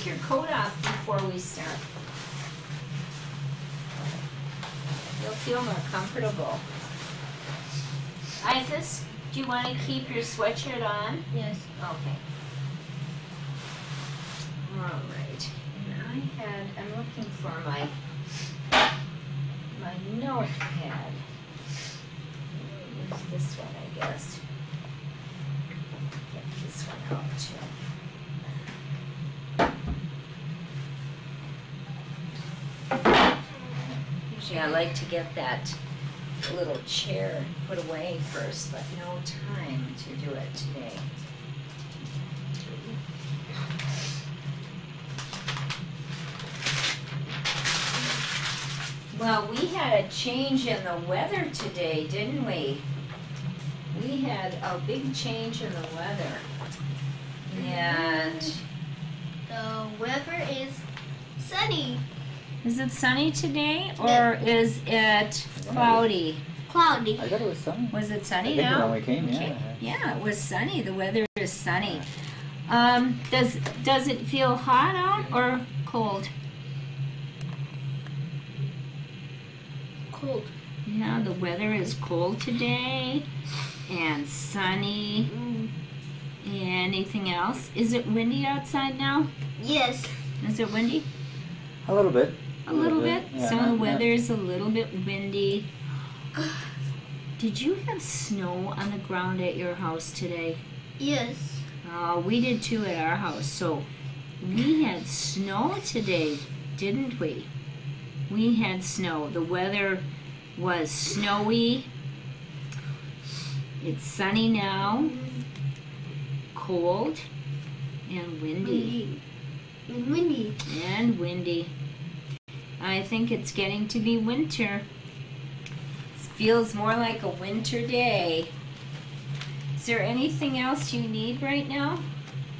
take your coat off before we start. You'll feel more comfortable. Iasius, do you want to keep your sweatshirt on? Yes. Okay. All right. And I had, I'm looking for my, my notepad. Use this one, I guess. Get this one out too. Usually I like to get that little chair put away first, but no time to do it today. Well, we had a change in the weather today, didn't we? We had a big change in the weather. Mm-hmm. And The weather is sunny, is it sunny today or is it cloudy? cloudy. I thought it was sunny. Was it I sunny think now? when we came, Okay. yeah. Yeah, it was sunny. The weather is sunny. Um, does does it feel hot out or cold? Cold. Yeah, the weather is cold today and sunny. Mm. Anything else? Is it windy outside now? Yes. Is it windy? A little bit. A little bit. yeah, so not- the not- weather's a little bit windy. Did you have snow on the ground at your house today? Yes. Uh, we did too at our house. So we had snow today, didn't we? We had snow. The weather was snowy. It's sunny now, cold, and windy. And windy. And windy. I think it's getting to be winter. It feels more like a winter day. Is there anything else you need right now?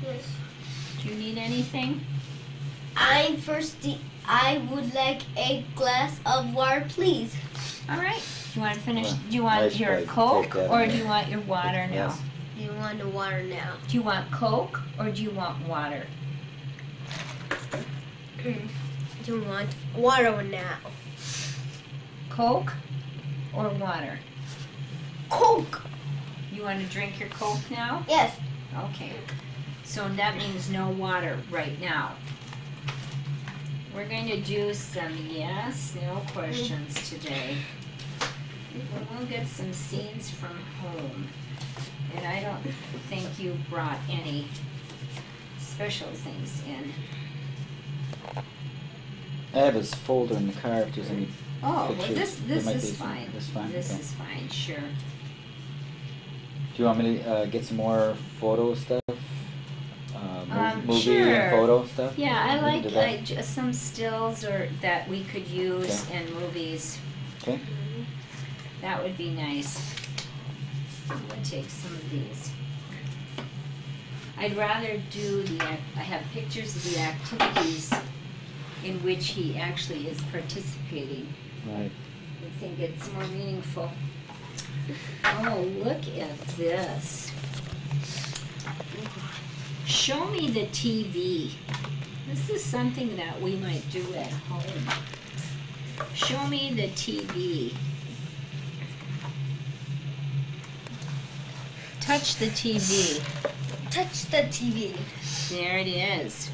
Yes. Do you need anything? I'm thirsty. I would like a glass of water, please. All right. Do you want to finish? Do you want I your Coke or do you want your water now? Yes. You want the water now? Do you want Coke or do you want water? Mm. You want water now? Coke or water? Coke. You want to drink your Coke now? Yes. Okay. So that means no water right now. We're going to do some yes, no questions mm-hmm. today. And We'll get some scenes from home. And I don't think you brought any special things in. I have his folder in the car if there's any. Oh, well, Pictures. this, There this might is be some- fine. this is fine, This okay. is fine, sure. Do you want me to uh, get some more photo stuff? Uh, mo- Um, movie sure. and photo stuff? Yeah, I We can like, do that. like just some stills or that we could use Okay. in movies. Okay. That would be nice. I'm gonna take some of these. I'd rather do the, ac- I have pictures of the activities in which he actually is participating. Right. I think it's more meaningful. Oh, look at this. Show me the TV. This is something that we might do at home. Show me the TV. Touch the TV. Touch the TV. There it is.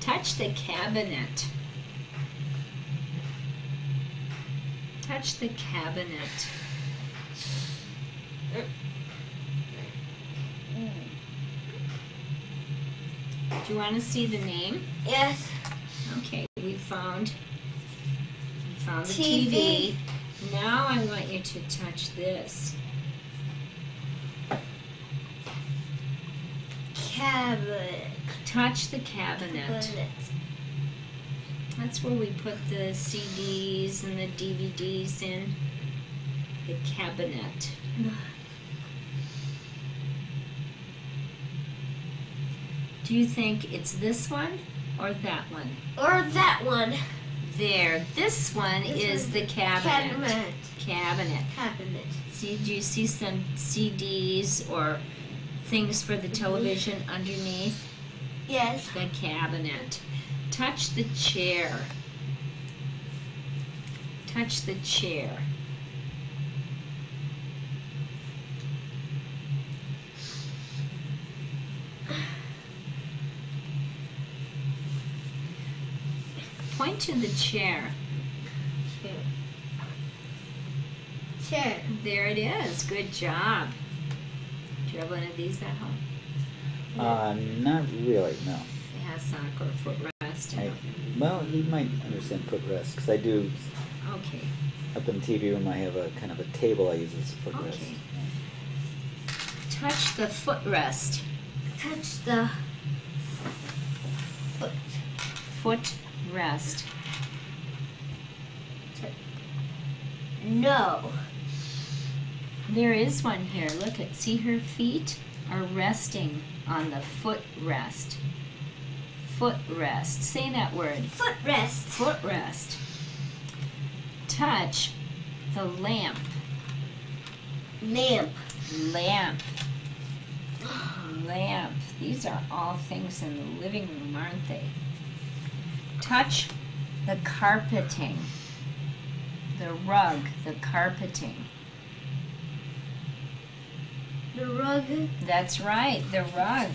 Touch the cabinet. Touch the cabinet. Do you want to see the name? Yes. Okay, we found we found the TV. TV. Now I want you to touch this. Cabinet. Touch the cabinet. That's where we put the CDs and the DVDs in. The cabinet. Do you think it's this one or that one? Or that one. There, this one This is one. the cabinet. Cabinet. Cabinet. Cabinet. See, do you see some CDs or things for the mm-hmm. television underneath? Yes. the cabinet. Touch the chair. Touch the chair. Point to the chair. Chair. There it is. Good job. Do you have one of these at home? Uh, not really, no. It has sock or footrest. I, well, he might understand footrest because I do Okay. up in the TV room. I have a kind of a table I use as a footrest. Okay. Touch the footrest. Touch the foot. Footrest. No. There is one here. Look at. See her feet are resting on the footrest. Footrest. Say that word. Footrest. Footrest. Touch the lamp. Lamp. Lamp. Lamp. These are all things in the living room, aren't they? Touch the carpeting. The rug, the carpeting. The rug. That's right, the rug.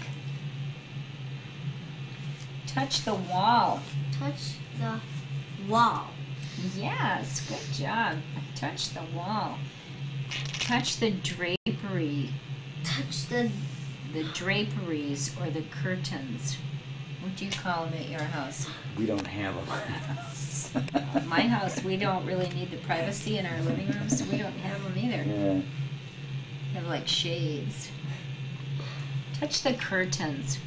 Touch the wall. Touch the wall. Yes, good job. Touch the wall. Touch the drapery, Touch the the draperies or the curtains. What do you call them at your house? We don't have them. My house, we don't really need the privacy in our living room, so we don't have them either. Yeah. We have like shades. Touch the curtains.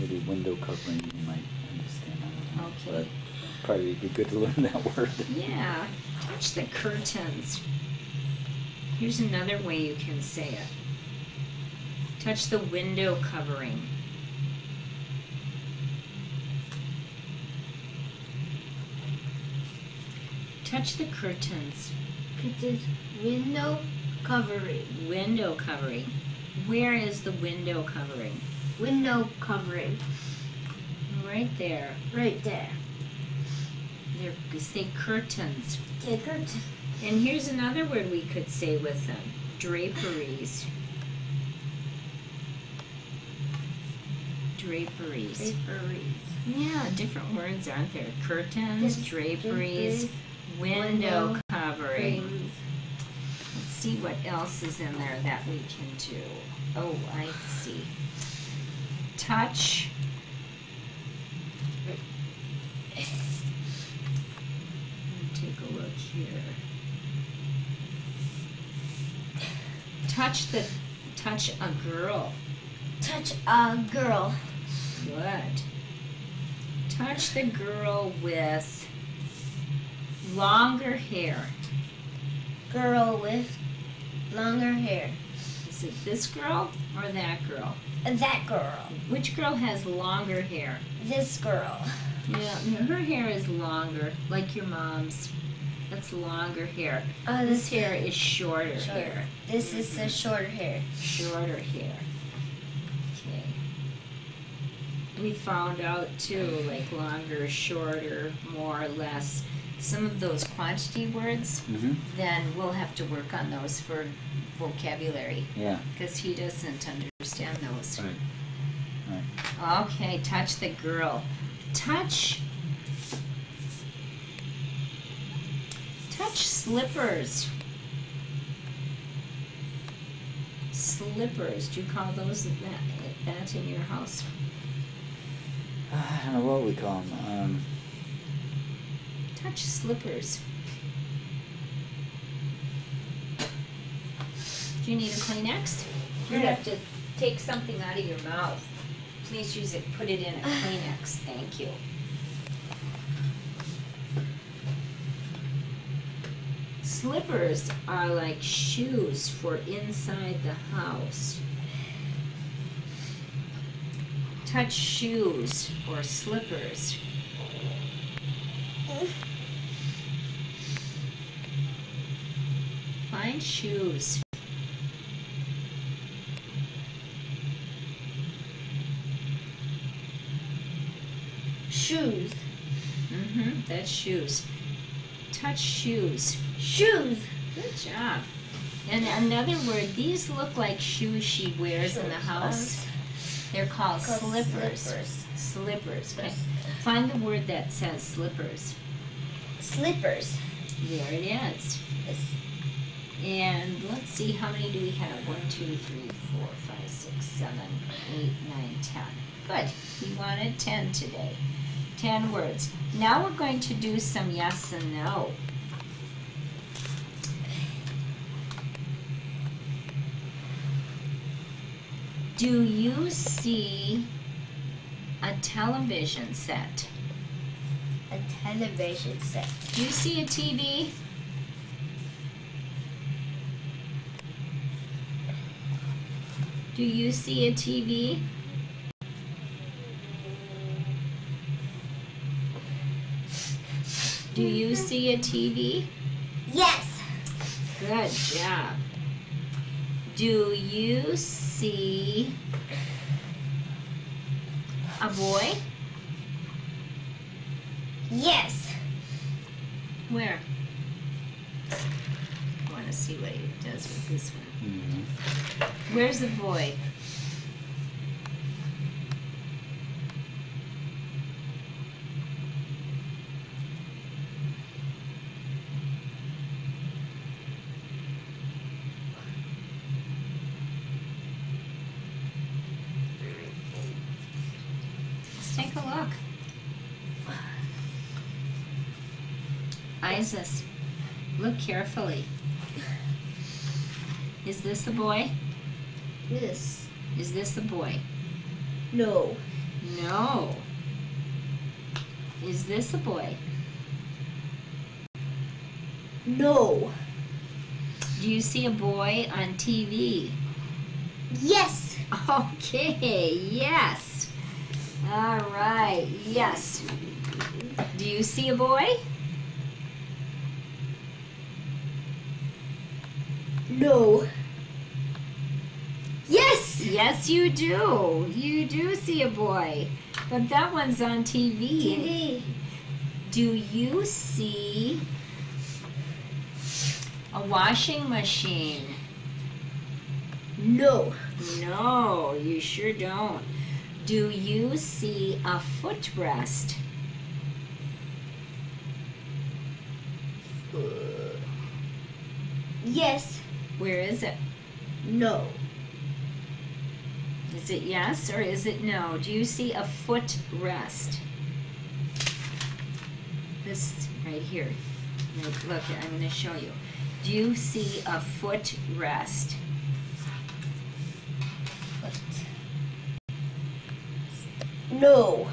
Maybe window covering you might understand. I don't know, Okay. But probably be good to learn that word. Yeah, touch the curtains. Here's another way you can say it. Touch the window covering. Touch the curtains. curtains. Window covering. Window covering. Where is the window covering? Window covering. Right there. Right there. There, say curtains. The curtain. And here's another word we could say with them draperies. Draperies. Draperies. Yeah, different words, aren't there? Curtains, Yes, draperies, window window covering. See what else is in there that we can do. Oh, I see. Touch. Take a look here. Touch the touch a girl. Touch a girl. Good. Touch the girl with longer hair. Girl with longer hair. Is it this girl or that girl? Uh, that girl. Which girl has longer hair? This girl. Yeah, her hair is longer, like your mom's. That's longer hair. Oh, This hair is shorter Shorter. hair. This is the shorter hair. Shorter hair. Okay. We found out too, like longer, shorter, more or less. Some of those quantity words, Mm-hmm. then we'll have to work on those for vocabulary Yeah. because he doesn't understand those. Right. right. Okay, touch the girl. Touch. Touch slippers. Slippers. Do you call those that, that in your house? I don't know what we call them. Um, Touch slippers. Do you need a Kleenex? You have to take something out of your mouth. Please use it, put it in a Kleenex, thank you. Slippers are like shoes for inside the house. Touch shoes or slippers. shoes. Shoes. Mm-hmm, that's shoes. Touch shoes. Shoes. Good job. And another word, these look like shoes she wears shoes. in the house. They're called, called slippers. Slippers. Slippers. Okay. Find the word that says slippers. Slippers. There it is. It's and let's see, how many do we have? One, two, three, four, five, six, seven, eight, nine, ten. Good. We wanted ten today. Ten words. Now we're going to do some yes and no. Do you see a television set? A television set. Do you see a TV? Do you see a TV? Do you mm-hmm. see a TV? Yes. Good job. Do you see a boy? Yes. Where? I want to see what he does with this one. Where's the void? Let's take a look. Iasius, look carefully. Is this a boy? Yes. Is this a boy? No. No. Is this a boy? No. Do you see a boy on TV? Yes. Okay, yes. All right, yes. Do you see a boy? No. Yes. Yes, you do. You do see a boy. But that one's on TV. TV. Do you see a washing machine? No. No, you sure don't. Do you see a footrest? Uh, yes. Where is it? No. Is it yes or is it no? Do you see a footrest? This right here. Look, look, I'm going to show you. Do you see a footrest? Foot. No.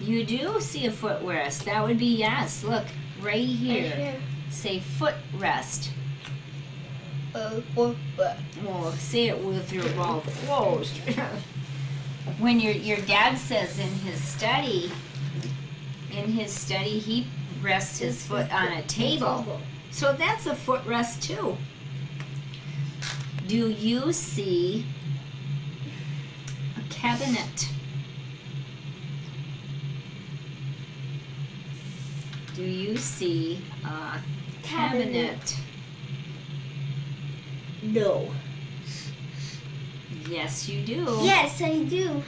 You do see a footrest. That would be yes. Look, right here. Say footrest. Uh, or, uh, Well, say it with your mouth closed. when your your dad says in his study, in his study, he rests his foot on a table. So that's a footrest too. Do you see a cabinet? Do you see a cabinet? No. Yes, you do. Yes, I do.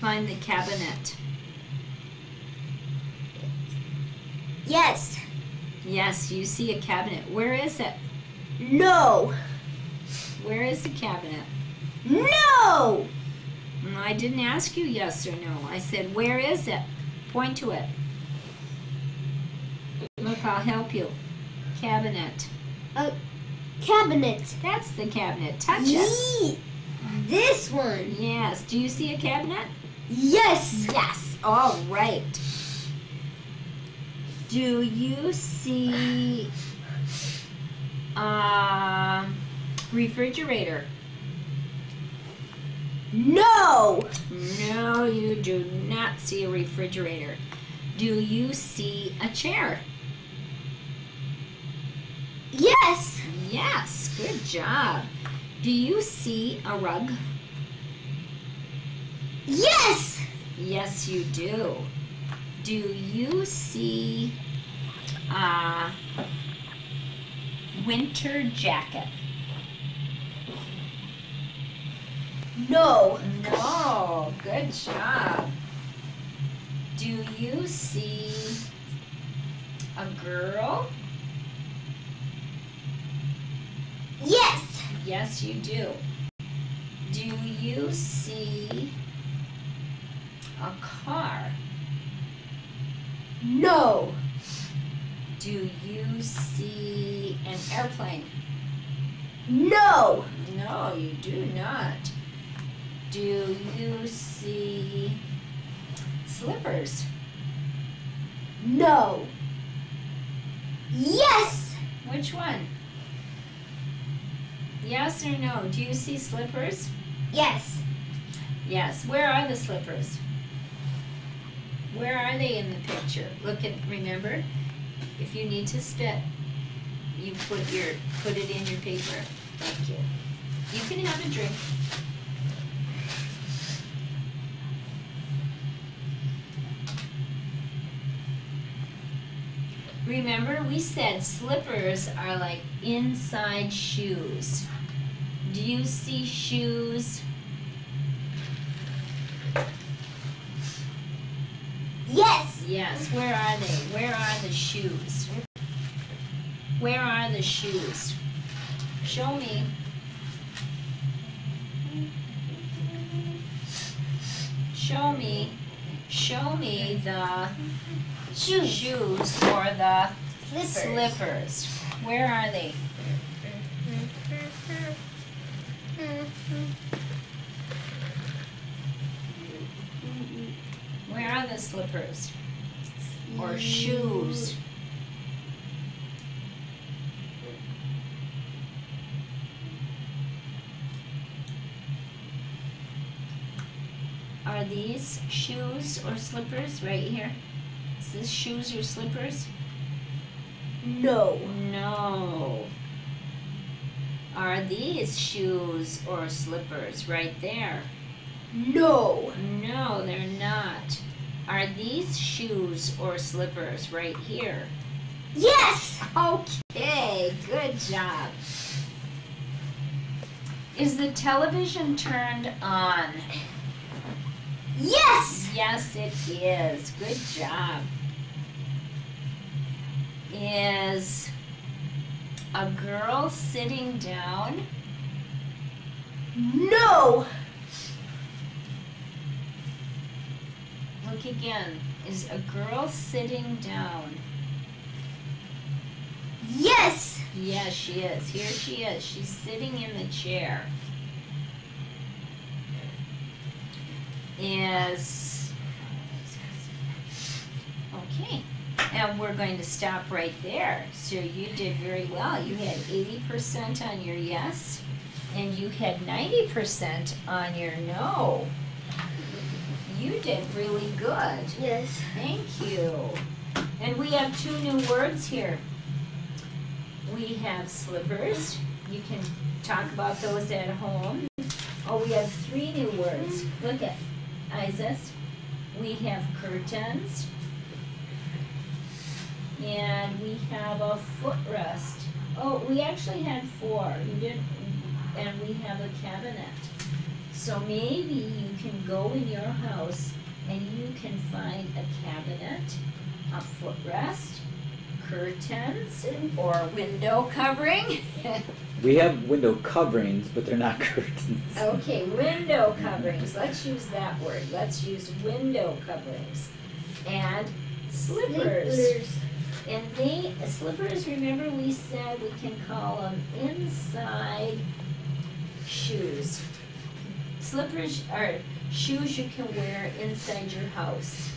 Find the cabinet. Yes. Yes, you see a cabinet. Where is it? No. Where is the cabinet? No. I didn't ask you yes or no. I said, where is it? Point to it. Look, I'll help you. Cabinet. Uh, Cabinet. That's the cabinet. Touch it. This one. Yes. Do you see a cabinet? Yes. Yes. All right. Do you see a refrigerator? No. No, you do not see a refrigerator. Do you see a chair? Yes. Yes, good job. Do you see a rug? Yes. Yes, you do. Do you see a winter jacket? No. No, good job. Do you see a girl? Yes. Yes, you do. Do you see a car? No. Do you see an airplane? No. No, you do not. Do you see slippers? No. Yes. Which one? Yes or no? Do you see slippers? Yes. Yes. Where are the slippers? Where are they in the picture? Look at remember, if you need to spit, you put your put it in your paper. Thank you. You can have a drink. Remember, we said slippers are like inside shoes. Do you see shoes? Yes. Yes. Where are they? Where are the shoes? Where are the shoes? Show me. Show me. Show me the Shoes. shoes or the Slippers. slippers. Where are they? Are the slippers or shoes? Are these shoes or slippers right here? Is this shoes or slippers? No. No. Are these shoes or slippers right there? No. No, they're not. Are these shoes or slippers right here? Yes. Okay, good job. Is the television turned on? Yes. Yes, it is. Good job. Is a girl sitting down? No. Look again. Is a girl sitting down? Yes. Yes, she is. Here she is. She's sitting in the chair. Is okay. And we're going to stop right there. So you did very well. You had 80% on your yes, and you had 90% on your no. You did really good. Yes. Thank you. And we have two new words here. We have slippers. You can talk about those at home. Oh, we have three new words. Look at Iasius. We have curtains. And we have a footrest. Oh, we actually had four. You didn't, and we have a cabinet. So maybe you can go in your house and you can find a cabinet, a footrest, curtains, or window covering. We have window coverings, but they're not curtains. okay, window coverings. Let's use that word. Let's use window coverings. And slippers. And they slippers, remember we said we can call them inside shoes. Slippers are shoes you can wear inside your house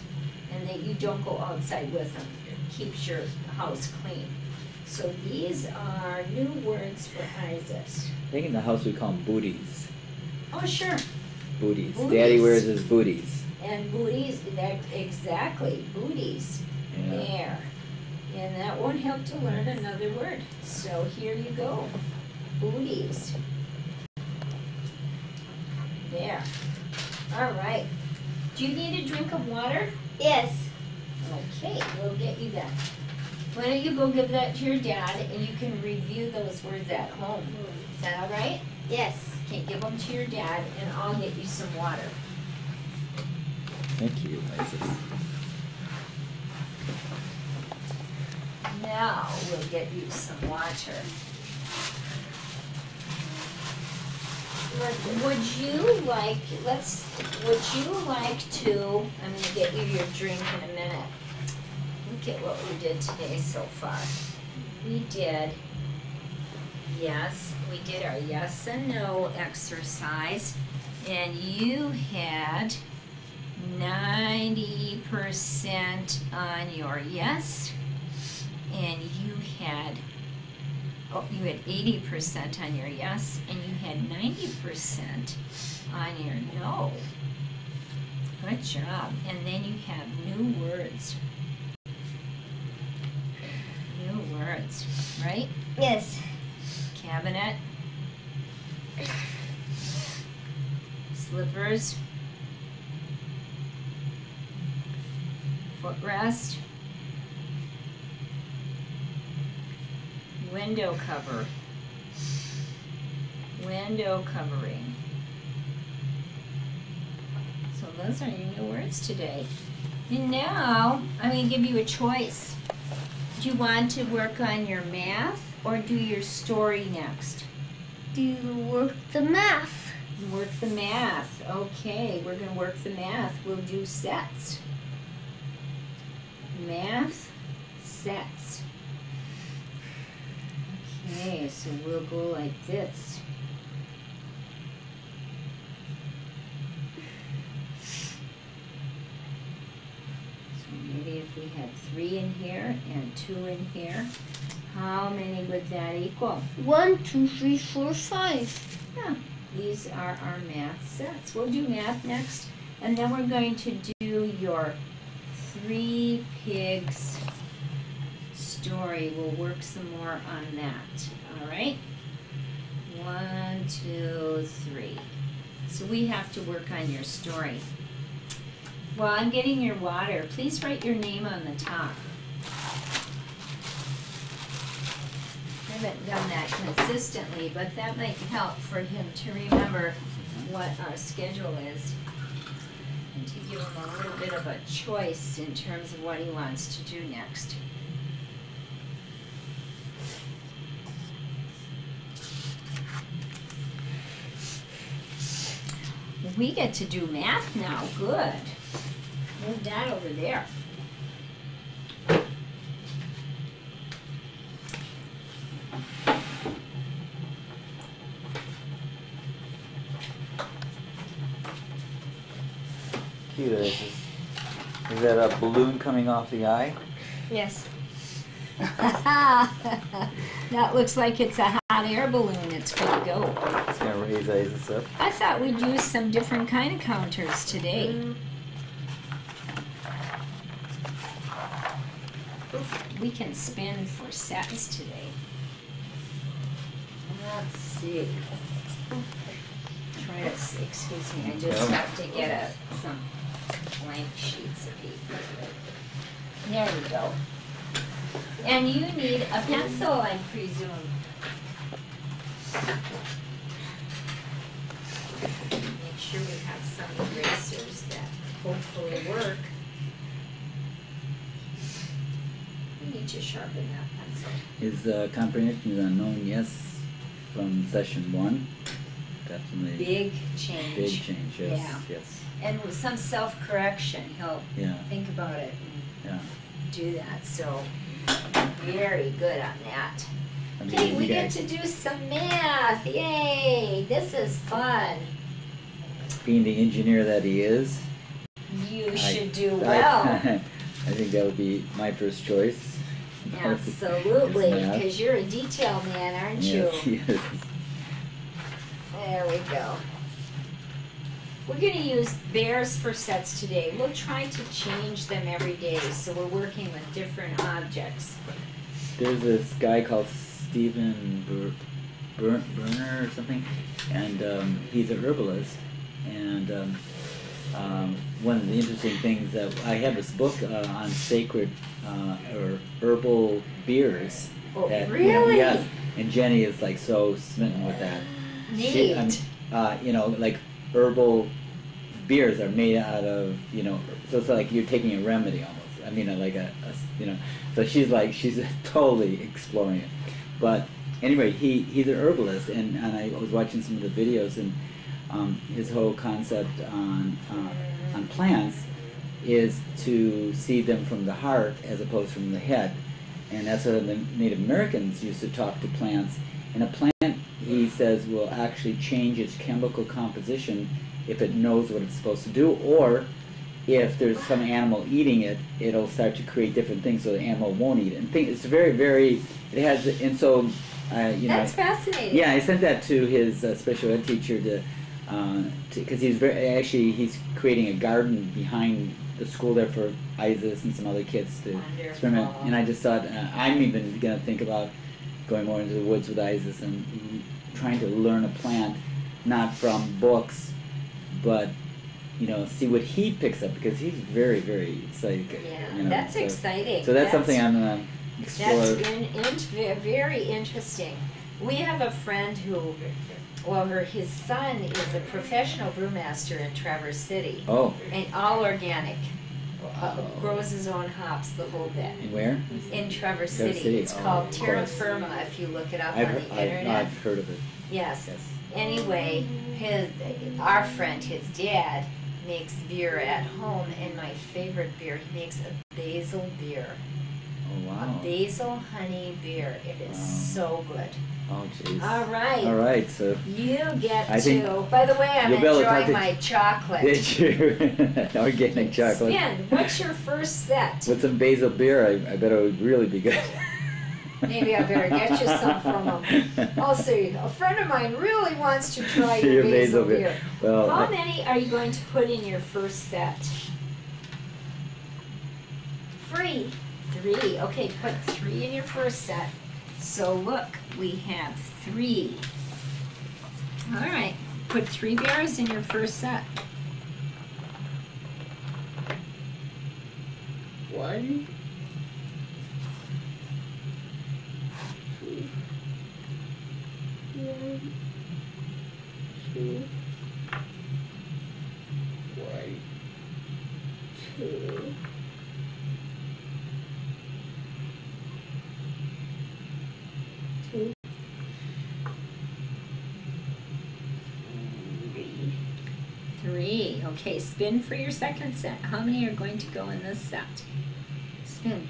and that you don't go outside with them. It keeps your house clean. So these are new words for Iasius. I think in the house we call them booties. Oh, sure. Booties. Booties. Daddy wears his booties. And booties, that, exactly, booties. Yeah. There. And that won't help to learn another word. So here you go. Booties. There. All right. Do you need a drink of water? Yes. Okay, we'll get you that. Why don't you go give that to your dad and you can review those words at home? Is that all right? Yes. Okay, give them to your dad and I'll get you some water. Thank you, Iasius. Now we'll get you some water. Would- you like, let's, would you like to, I'm gonna get you your drink in a minute. Look at what we did today so far. We did, yes, we did our yes and no exercise. And you had ninety percent on your yes and you had oh, you had eighty percent on your yes, and you had ninety percent on your no. Good job. And then you have new words. New words, right? Yes. Cabinet. Slippers. Footrest. Window cover. Window covering. So those are your new words today. And now I'm going to give you a choice. Do you want to work on your math or do your story next? Do you work the math? Work the math. Okay, we're going to work the math. We'll do sets. Math sets. Okay, so we'll go like this. So maybe if we had three in here and two in here, how many would that equal? One, two, three, four, five. Yeah, These are our math sets. We'll do math next, and then we're going to do your three pigs story. We'll work some more on that. All right? One, two, three. So we have to work on your story. While I'm getting your water, please write your name on the top. I haven't done that consistently, but that might help for him to remember what our schedule is. And to give him a little bit of a choice in terms of what he wants to do next. We get to do math now, good. Move that over there. Cute, Iasius. Is that a balloon coming off the eye? Yes. that looks like it's a hot air balloon. It's gonna go. It's gonna raise up. I thought we'd use some different kind of counters today. We can spin for sets today. Let's see. Try to, excuse me, I just have to get a, some blank sheets of paper. There we go. And you need a pencil, I presume. Make sure we have some erasers that hopefully work. We need to sharpen that pencil. Is uh, comprehension is unknown? Yes, from session one. Definitely. Big change. Big change. Yes. Yeah. Yes. And with some self-correction, he'll Yeah. think about it and Yeah. do that, so very good on that. I mean, Okay, we get to do some math, yay, this is fun. being the engineer that he is. You I- should do I- well. I think that would be my first choice. Absolutely, because you're a detail man, aren't you? Yes, yes. There we go. We're gonna use bears for sets today. We'll try to change them every day, so we're working with different objects. There's this guy called Stephen Ber- Ber- Berner or something, and um, he's a herbalist. And um, um, one of the interesting things that I have this book uh, on sacred uh, or herbal beers. Oh, that, really? yes, and Jenny is like so smitten with that. She- I mean, uh, you know, like herbal beers are made out of, you know, so it's like you're taking a remedy almost. I mean, like a you know, so she's like, she's totally exploring it. But anyway, he, he's an herbalist, and, and I was watching some of the videos, and um, his whole concept on, uh, on plants is to see them from the heart as opposed from the head. And that's how the Native Americans used to talk to plants. And a plant, he says, will actually change its chemical composition if it knows what it's supposed to do, or if there's some animal eating it, it'll start to create different things so the animal won't eat it. And think it's very, very, it has, and so, uh, you know. That's fascinating. Yeah, I sent that to his uh, special ed teacher to, because he's very actually he's creating a garden behind the school there for Iasius and some other kids to experiment. And I just thought uh, I'm even gonna think about going more into the woods with Iasius and trying to learn a plant, not from books, but you know see what he picks up because he's very very psychic. Yeah, you know, that's so, exciting. So that's, something I'm gonna explore. That's in, very interesting. We have a friend who, well, her his son is a professional brewmaster in Traverse City, oh, and all organic. Uh, grows his own hops, the whole bit. where? In Traverse City, City, it's oh, called Terra. Firma. If you look it up I've, on heard, the I've, internet, I've heard of it. yes. Yes. Anyway, his our friend, his dad, makes beer at home, and my favorite beer, he makes a basil beer. Oh A basil honey beer. It is Wow. so good. Oh jeez. All right. All right. So You get I think to. By the way, I'm enjoying to- my chocolate. did you organic chocolate Spin. What's your first set? with some basil beer? I, I bet it would really be good. Maybe I better get you some from them. I'll see. A friend of mine really wants to try your, Your basil, basil beer. beer. Well, How I- many are you going to put in your first set? Three. Three. Okay, put three in your first set. So look, we have three. All right, put three bears in your first set. One. One. Two. One. Two. Two. Okay, spin for your second set. How many are going to go in this set? Spin.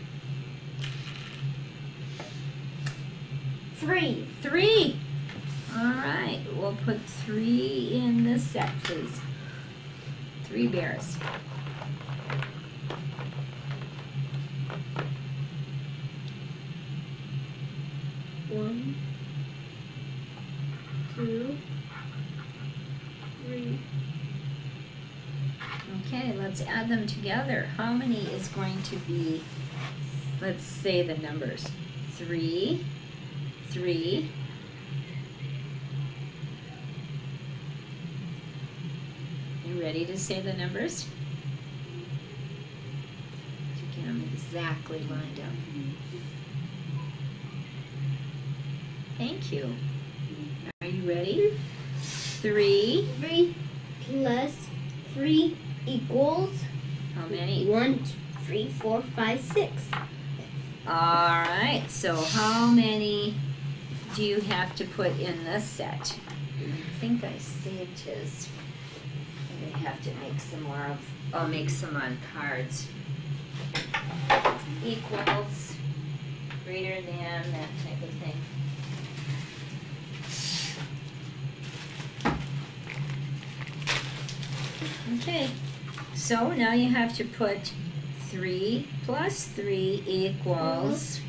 Three. Three. All right, we'll put three in this set, please. Three bears. One, two, three. Okay, let's add them together. How many is going to be, let's say the numbers. Three, three. Ready to say the numbers? To get them exactly lined up. Thank you. Are you ready? Three, Three plus three equals how many? one, two, three, four, five, six. All right, so how many do you have to put in this set? I think I saved his. Have to make some more of, I'll make some on cards. Equals, greater than, that type of thing. Okay, so now you have to put three plus three equals,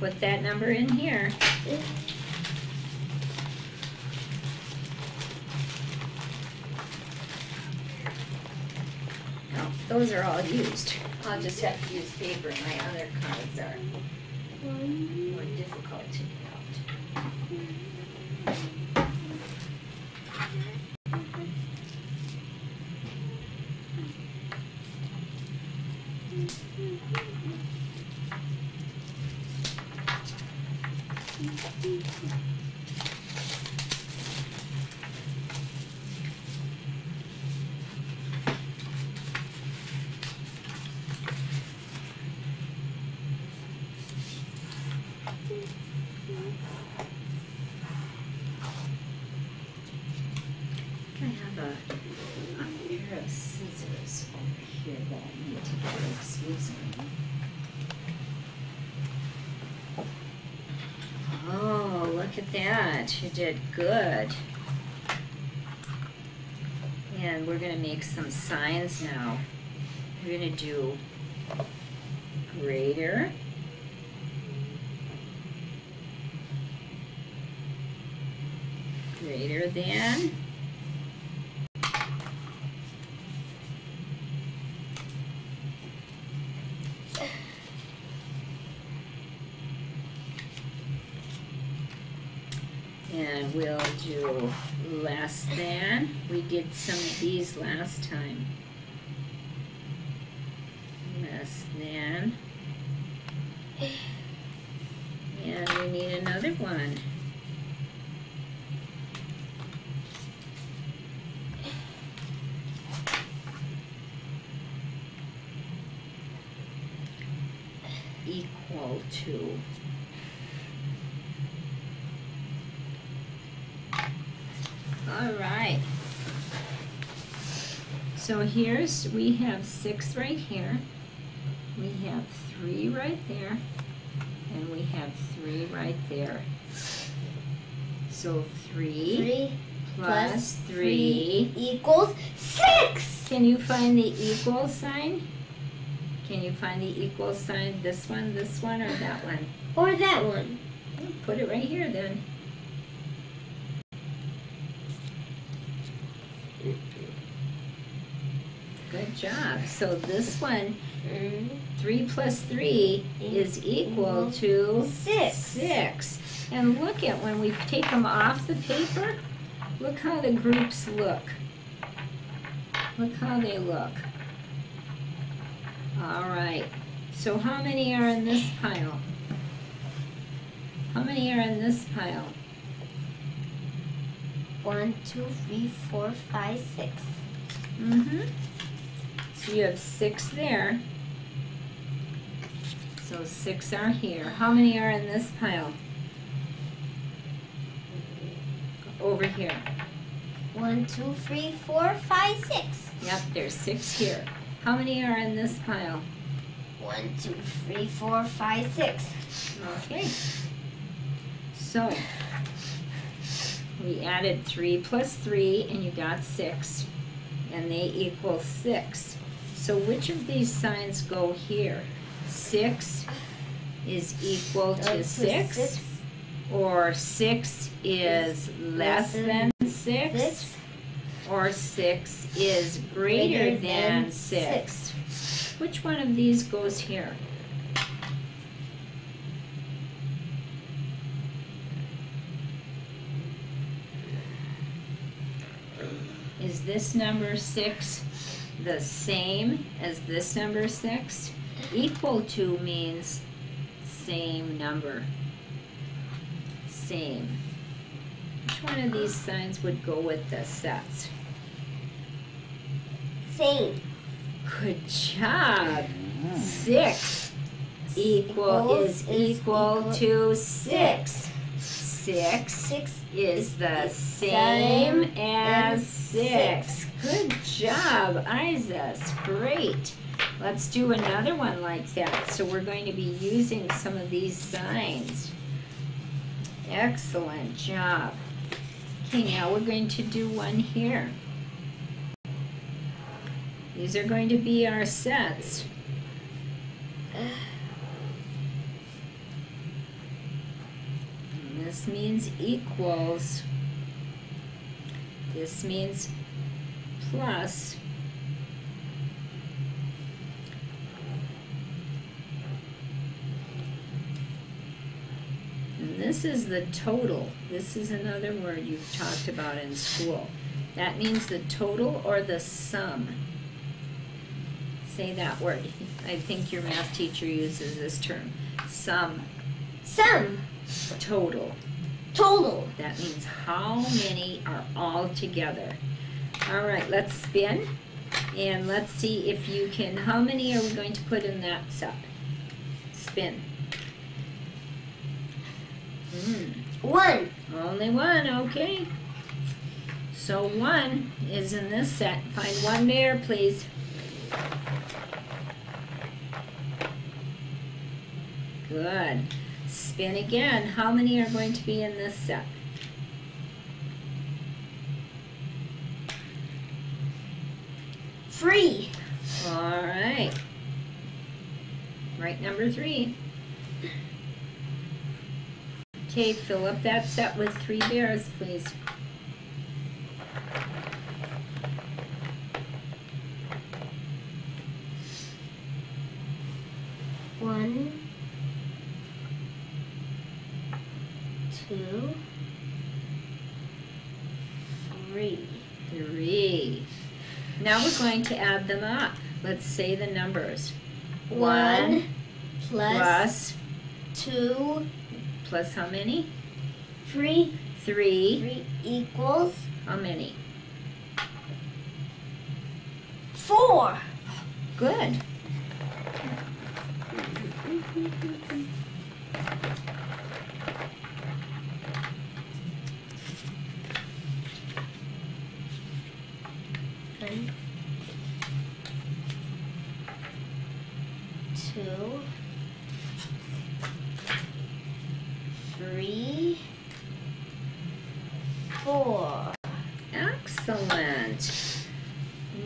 put that number in here. Oh, those are all used. I'll just have to use paper, my other cards are more difficult to get out. I have a, a pair of scissors over here that I need to get, excuse me. Oh, look at that, you did good. And we're gonna make some signs now. We're gonna do greater. Greater than. And we'll do less than. We did some of these last time. Than. And we need another one. Equal to. All right. So here's, we have six right here. We have three right there. And we have three right there. So three Three plus plus three. equals six. Can you find the equal sign? Can you find the equal sign, this one, this one, or that one? Or that one. Put it right here then. Job. So this one, Mm, three plus three is equal to Six. six. And look at, when we take them off the paper, look how the groups look. Look how they look. All right. So how many are in this pile? How many are in this pile? One, two, three, four, five, six. Mm-hmm. So you have six there. So six are here. How many are in this pile? Over here. One, two, three, four, five, six. Yep, there's six here. How many are in this pile? One, two, three, four, five, six. Okay. So, we added three plus three and you got six. And they equal six. So which of these signs go here? Six is equal to six? Or six is less than six? Six. Or six is greater than six? Which one of these goes here? Is this number six the same as this number six? Equal to means same number. Same. Which one of these signs would go with the sets? Same. Good job. Six equal is is equal equal to six. Six Six. is the is same same as as six. six. Good job, Iasius. Great. Let's do another one like that. So we're going to be using some of these signs. Excellent job. Okay, now we're going to do one here. These are going to be our sets. And this means equals. This means plus. And this is the total. This is another word you've talked about in school. That means the total or the sum. Say that word. I think your math teacher uses this term. Sum. Sum. total. Total. That means how many are all together. All right, let's spin. And let's see if you can, how many are we going to put in that set? Spin. Hmm. One. Only one, okay. So one is in this set. Find one bear, please. Good. Spin again. How many are going to be in this set? Three. All right. Right number three. Okay, fill up that set with three bears, please. One. Two. Three. Three. Now we're going to add them up. Let's say the numbers. One plus plus two. plus how many? Three. Three. Three equals How many? four. Good. One, two, three, four. Excellent.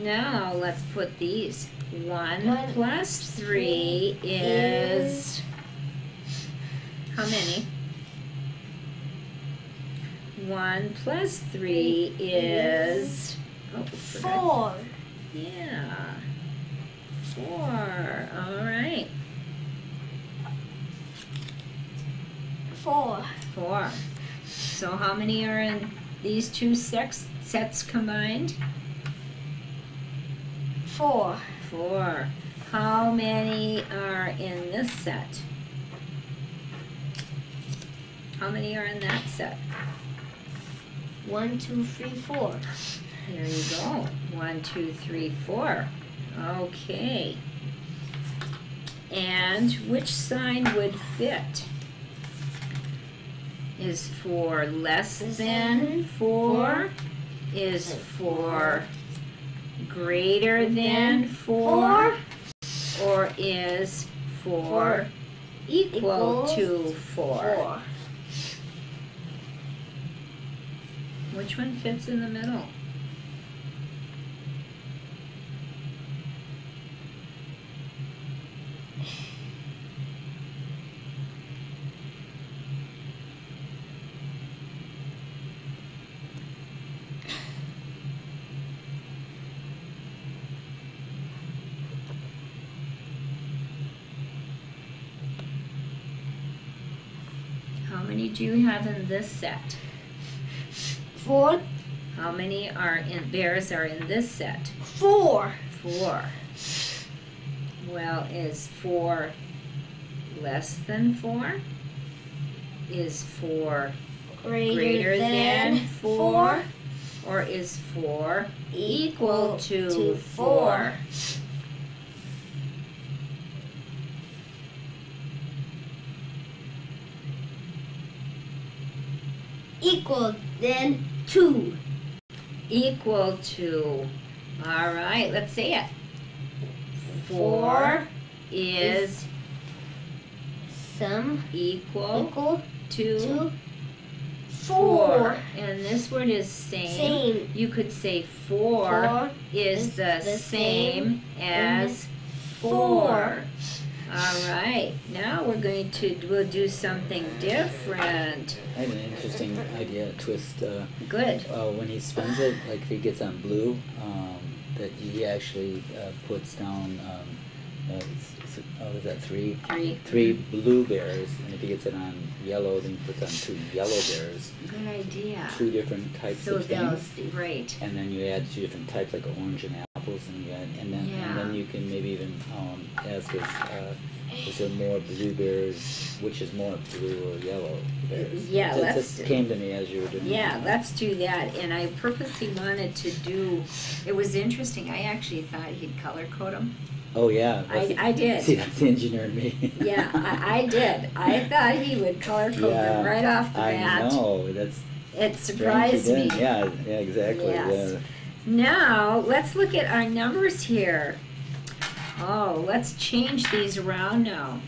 Now let's put these. One One plus three is how many? One plus three is oh, forgot. Four. Yeah. Four. All right. Four. Four. So how many are in these two sets sets combined? Four. Four. How many are in this set? How many are in that set? One, two, three, four. There you go. One, two, three, four. Okay. And which sign would fit? Is for less than Than four? Is for greater than four? Or is for Four. equal to four? Four. Which one fits in the middle? How many do you have in this set? Four. How many are in bears are in this set? Four. Four. Well, is four less than four? Is four Greater, greater than, than four? Or is four equal to four? Equal then two. Equal to, all right, let's say it. Four Four is Sum equal equal to to four. four. And this word is same. Same. You could say four, Four is is the, the same, same as four. four. All right, now we're going to, we'll do something different. I have an interesting idea, twist. Uh, Good. uh, when he spins it, like if he gets on blue, um, that he actually uh, puts down, um, uh, oh, was that three? Three. Three blue bears, and if he gets it on yellow, then he puts on two yellow bears. Good idea. Two different types So of things. right. And then you add two different types, like orange and apples, and and then and then you can maybe even um, ask his uh, Is there more blue bears? Which is more, blue or yellow bears? Yeah, It let's- just came to me as you were doing. Yeah, it. let's do that. And I purposely wanted to do, it was interesting. I actually thought he'd color code them. Oh yeah. I, that's- I did. See, that's the engineer in me. Yeah, I, I did. I thought he would color code them right off the I bat. know. That's It surprised me. Yeah, yeah, exactly. Yes. Yeah. Now, let's look at our numbers here. Oh, let's change these around now.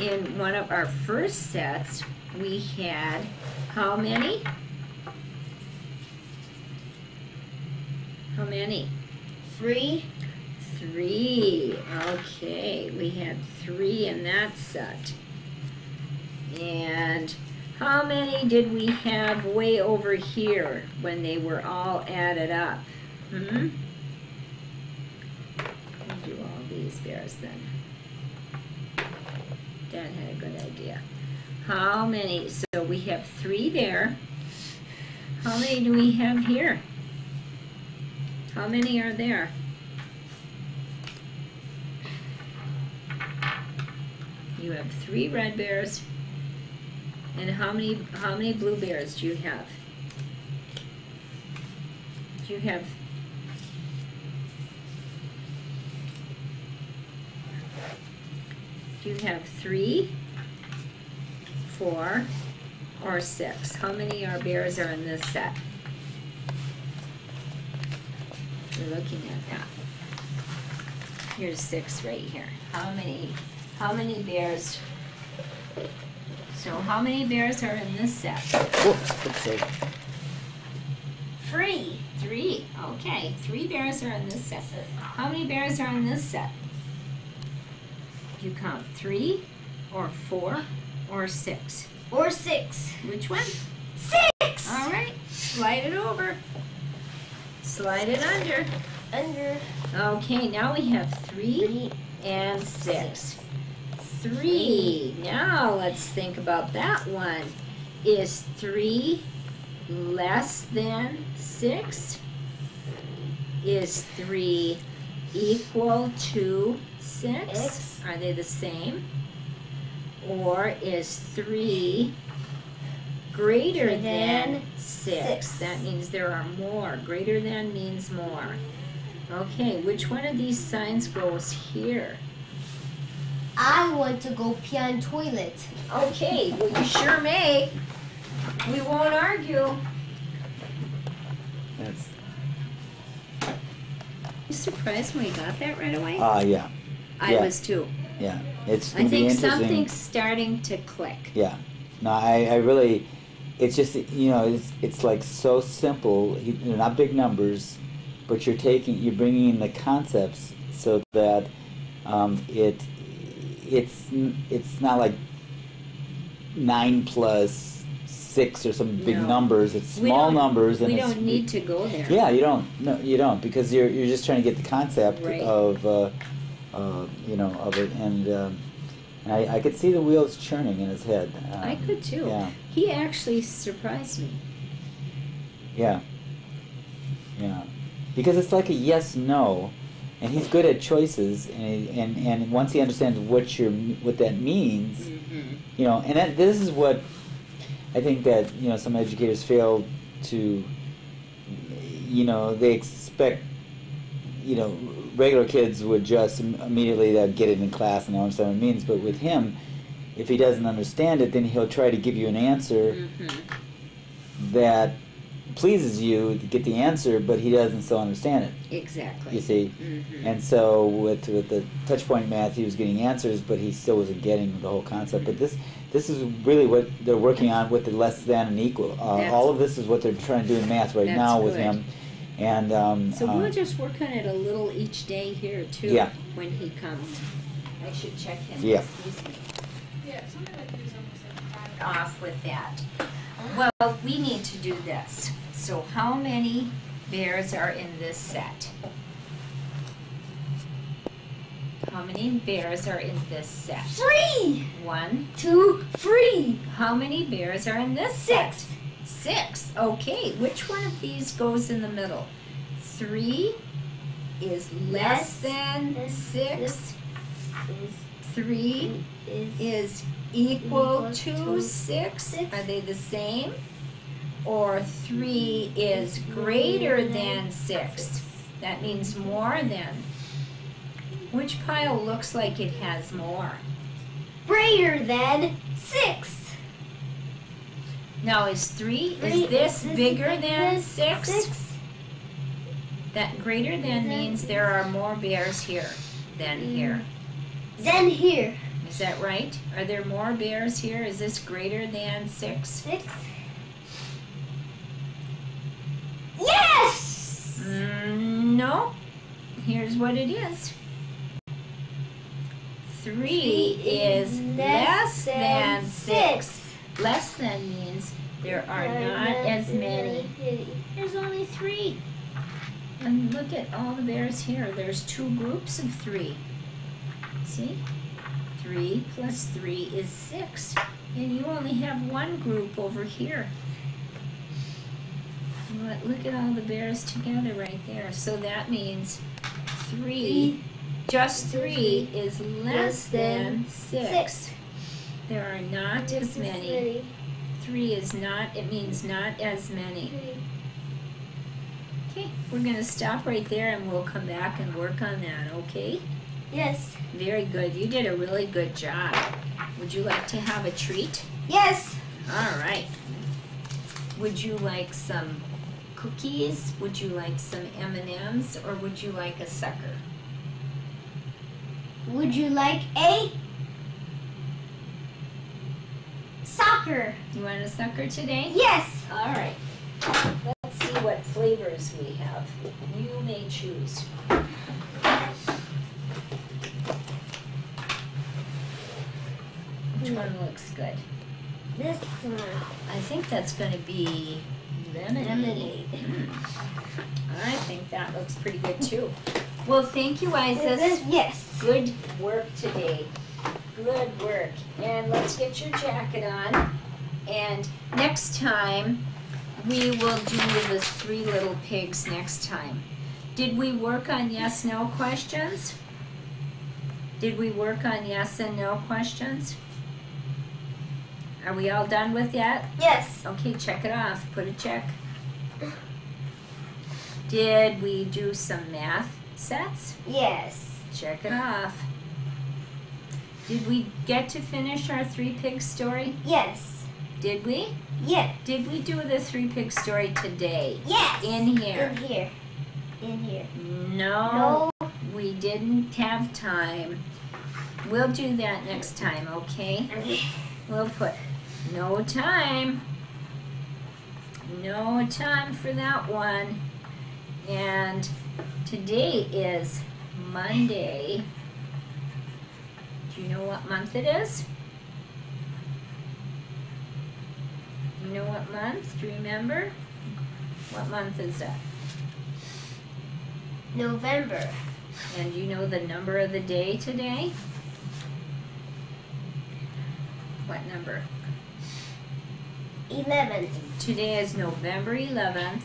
In one of our first sets, we had how many? How many? Three. Three. Okay, we had three in that set. And how many did we have way over here when they were all added up? Hmm? We'll do all these bears then. Dad had a good idea. How many? So we have three there. How many do we have here? How many are there? You have three red bears. And how many how many blue bears do you have? Do you have Do you have three, four, or six? How many are bears are in this set? We're looking at that. Here's six right here. How many, how many bears? So how many bears are in this set? Sorry. Three. Three. Okay, three bears are in this set. How many bears are in this set? You count three, or four, or six. Or six. Which one? Six. All right, slide it over. Slide it under. Under. Okay, now we have three Three. and six. Three. Now let's think about that one. Is three less than six? Is three equal to six? Six. Are they the same? Or is three greater Greater than than six? six. That means there are more. Greater than means more. Okay, which one of these signs goes here? I want to go pee on toilet. Okay, well, you sure may. We won't argue. That's You surprised when we got that right away? ah yeah, I yeah. was too. yeah. It's I gonna be think interesting. something's starting to click. Yeah. No, I, I really, it's just, you know, it's, it's like so simple. You- They're not big numbers, but you're taking, you're bringing in the concepts so that um, it, it's, n- it's not like nine plus six or some big No. numbers. It's We small don't- numbers and We it's, don't need to go there. Yeah, you don't. No, you don't because you're you're just trying to get the concept Right. of, uh, uh, you know, of it, and um, and I, I could see the wheels churning in his head. Um, I could too. Yeah, He actually surprised me. yeah, yeah, because it's like a yes no, and he's good at choices, and and and once he understands what you're what that means, Mm-hmm. you know, and that, this is what I think that you know some educators fail to, you know, they expect, you know, regular kids would just immediately get it in class and understand what it means, but with him, if he doesn't understand it, then he'll try to give you an answer Mm-hmm. that pleases you to get the answer, but he doesn't still understand it. Exactly. You see. Mm-hmm. And so with with the touch point math, he was getting answers, but he still wasn't getting the whole concept. But this this is really what they're working on with the less than and equal. Uh, all of this is what they're trying to do in math right now with good. him. And um, So uh, we'll just work on it a little each day here too. Yeah. When he comes. I should check him. Yeah. Excuse me. Yeah, something like these almost like off with that. Well, we need to do this. So how many bears are in this set? How many bears are in this set? Three. One. Two. Three. How many bears are in this Six. set? Six. Okay, which one of these goes in the middle? Three is less Less than than six. Three Is is equal Equal to to six? six. Are they the same? Or three is greater than six? That means more than. Which pile looks like it has more? greater than six. Now is three, Three, is this is this bigger than six? Six. That greater than Is means there are more bears here than here. Than here. Is that right? Are there more bears here? Is this greater than six? Six. Yes! Mm, no. Here's what it is. Three is less than six. Less than means there are not as many. There's only three. And look at all the bears here. There's two groups of three. See? Three plus three is six. And you only have one group over here. Look- Look at all the bears together right there. So that means three, just three is less than six. There are not as many. Three is not, it means not as many. Okay, we're gonna stop right there and we'll come back and work on that, okay? Yes. Very good. You did a really good job. Would you like to have a treat? Yes. All right. Would you like some cookies? Would you like some M&Ms or would you like a sucker? Would you like a soccer? You want a sucker today? Yes. All right. Let's see what flavors we have. You may choose. Which one looks good? This one. I think that's going to be lemonade. Lemonade. Mm. I think that looks pretty good too. Well, thank you, Iasius. Yes. Good work today. Good work. And let's get your jacket on. And next time, we will do the three little pigs next time. Did we work on yes no questions? Did we work on yes and no questions? Are we all done with that? Yes. Okay, check it off. Put a check. Did we do some math sets? Yes. Check it off. Did we get to finish our three pig story? Yes. Did we? Yeah. Did we do the three pig story today? Yes. In here? In here. In here. No, No. we didn't have time. We'll do that next time, okay? Okay. We'll put no time. No time for that one. And today is Monday. Do you know what month it is? You know what month? Do you remember? What month is that? November. And you know the number of the day today? What number? Eleven. Today is November 11th,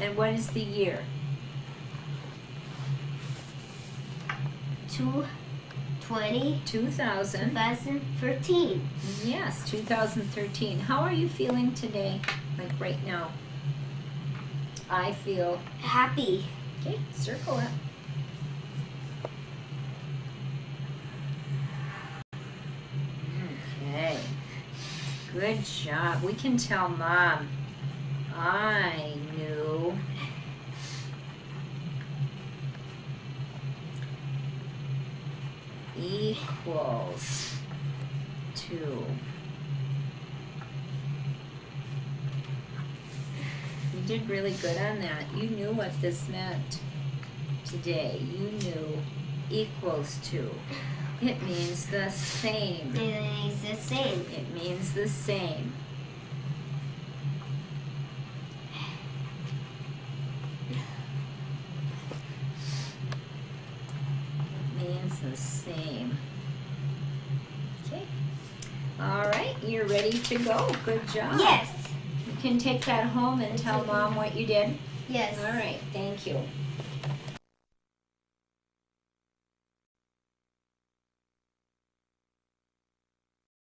and what is the year? Two. Twenty. 2000. 2013. Yes, 2013. How are you feeling today? Like right now? I feel. Happy. Okay, circle it. Okay. Good job. We can tell mom. I knew. Equals two. You did really good on that. You knew what this meant today. You knew equals to. It means the same. it means the same. It means the same. It means the same. Okay. All right, you're ready to go. Good job. Yes. You can take that home and tell mom what you did. Yes. All right, thank you.